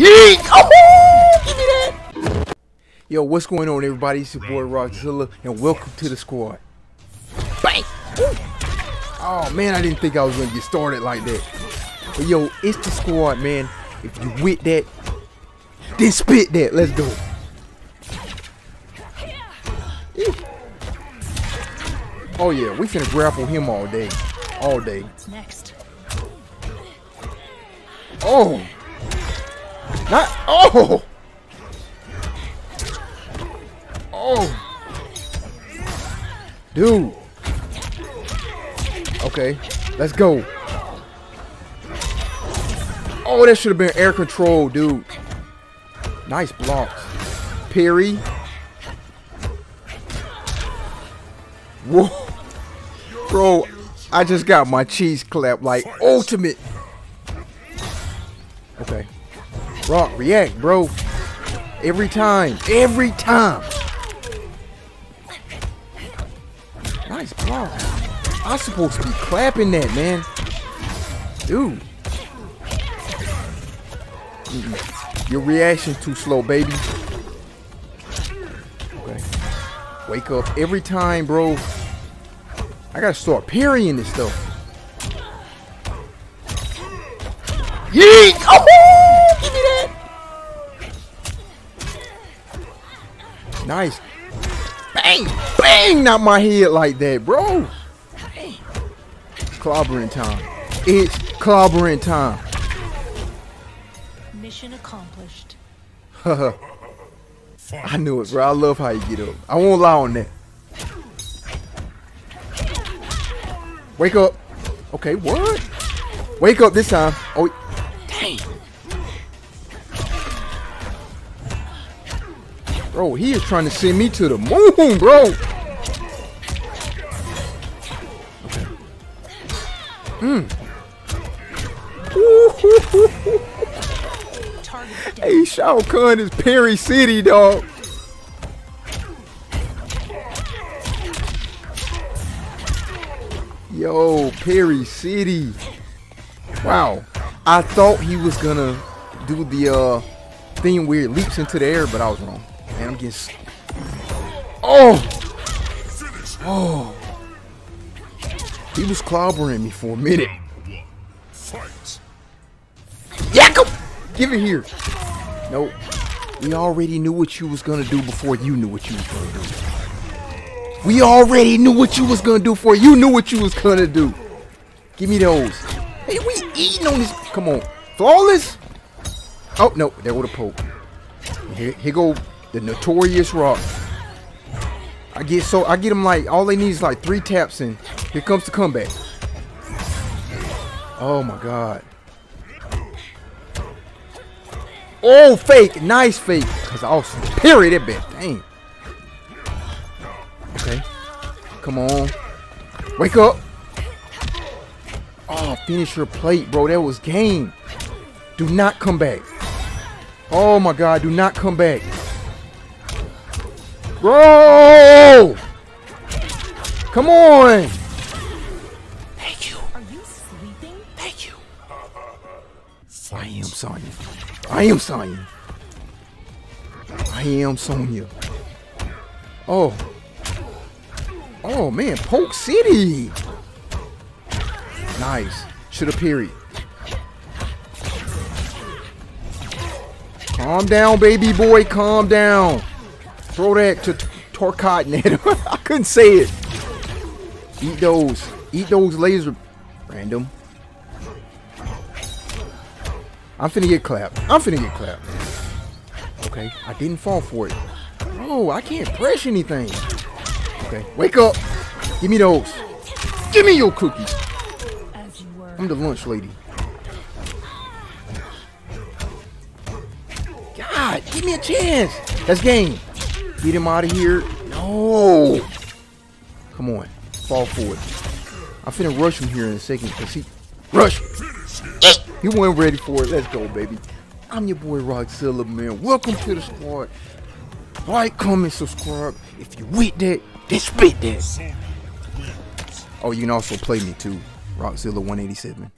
Yeet! Oh, give me that! Yo, what's going on, everybody? It's your boy Rockzilla, and welcome to the squad. Bang! Oh man, I didn't think I was gonna get started like that. But yo, it's the squad, man. If you with that, then spit that. Let's go. Oh yeah, we finna grapple him all day. All day. What's next? Oh! Not oh! Oh! Dude. Okay, let's go. Oh, that should have been air control, dude. Nice blocks. Parry. Whoa. Bro, I just got my cheese clap like ultimate. Okay. Rock, react, bro. Every time. Every time. Nice block. I'm supposed to be clapping that, man. Dude. Mm -mm. Your reaction too slow, baby. Okay. Wake up every time, bro. I gotta start parrying this stuff. Yeet! Oh! Nice. Bang! Bang! Not my head like that, bro. Clobbering time. It's clobbering time. Mission accomplished. I knew it, bro. I love how you get up. I won't lie on that. Wake up. Okay, what? Wake up this time. Oh, Bro, he is trying to send me to the moon, bro. Mm. Down. Hey, Shao Kahn is Parry City, dog. Yo, Parry City. Wow. I thought he was gonna do the uh thing where it leaps into the air, but I was wrong. Man, I'm getting. Oh! Oh! He was clobbering me for a minute. Yakko! Give it here. Nope. We already knew what you was gonna do before you knew what you was gonna do. We already knew what you was gonna do before you knew what you was gonna do. Give me those. Hey, we eating on this. Come on. Flawless? Oh, no. There would a poke. Here, here go the notorious rock. I get so I get them like all they need is like three taps and here comes the comeback. Oh my god. Oh, fake. Nice fake. Because I also parried that bit. Dang. Okay. Come on. Wake up. Oh, finish your plate, bro. That was game. Do not come back. Oh my god, do not come back. Bro! Come on! Thank you. Are you sleeping? Thank you. I am Sonya. I am Sonya. I am Sonya. Oh. Oh man, Poke City. Nice. Should have parried. Calm down, baby boy. Calm down. Throw that to Torcott at. I couldn't say it. Eat those. Eat those laser. Random. I'm finna get clapped. I'm finna get clapped. Okay, I didn't fall for it. Oh, I can't press anything. Okay, wake up. Give me those. Give me your cookies. I'm the lunch lady. God, give me a chance. That's game. Get him out of here. No. Come on. Fall forward. I'm finna rush him here in a second because he. Rush. He wasn't ready for it. Let's go, baby. I'm your boy Rockzilla, man. Welcome to the squad. Like, comment, subscribe. If you with that, then spit that. Oh, you can also play me too. Rockzilla 187.